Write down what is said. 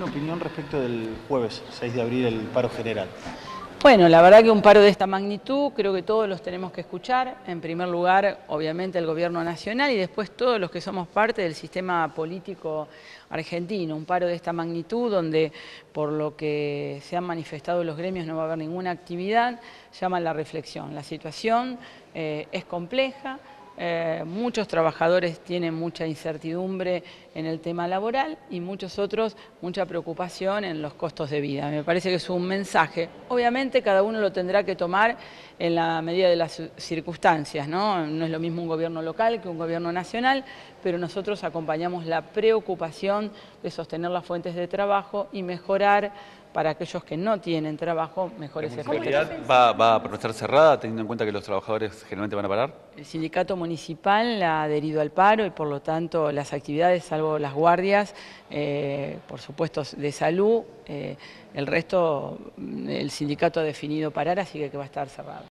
una opinión respecto del jueves 6 de abril, el paro general. Bueno, la verdad que un paro de esta magnitud creo que todos los tenemos que escuchar. En primer lugar, obviamente el gobierno nacional y después todos los que somos parte del sistema político argentino. Un paro de esta magnitud donde por lo que se han manifestado los gremios no va a haber ninguna actividad, llama la reflexión. La situación eh, es compleja. Eh, muchos trabajadores tienen mucha incertidumbre en el tema laboral y muchos otros mucha preocupación en los costos de vida. Me parece que es un mensaje. Obviamente cada uno lo tendrá que tomar en la medida de las circunstancias, ¿no? No es lo mismo un gobierno local que un gobierno nacional, pero nosotros acompañamos la preocupación de sostener las fuentes de trabajo y mejorar para aquellos que no tienen trabajo mejores efectos. Va, va a estar cerrada teniendo en cuenta que los trabajadores generalmente van a parar? El sindicato municipal ha adherido al paro y por lo tanto las actividades, salvo las guardias, eh, por supuesto de salud, eh, el resto el sindicato ha definido parar, así que va a estar cerrado.